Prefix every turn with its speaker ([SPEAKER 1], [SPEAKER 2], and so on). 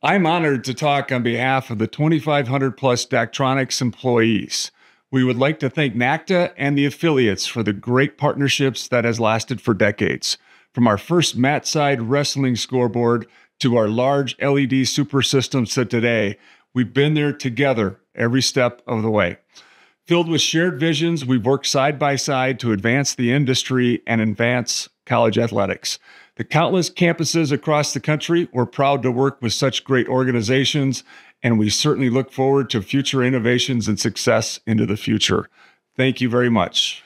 [SPEAKER 1] I'm honored to talk on behalf of the 2,500 plus Daktronics employees. We would like to thank NACDA and the affiliates for the great partnerships that has lasted for decades. From our first mat side wrestling scoreboard to our large LED super systems to today, we've been there together every step of the way. Filled with shared visions, we've worked side by side to advance the industry and advance college athletics. The countless campuses across the country, we're proud to work with such great organizations, and we certainly look forward to future innovations and success into the future. Thank you very much.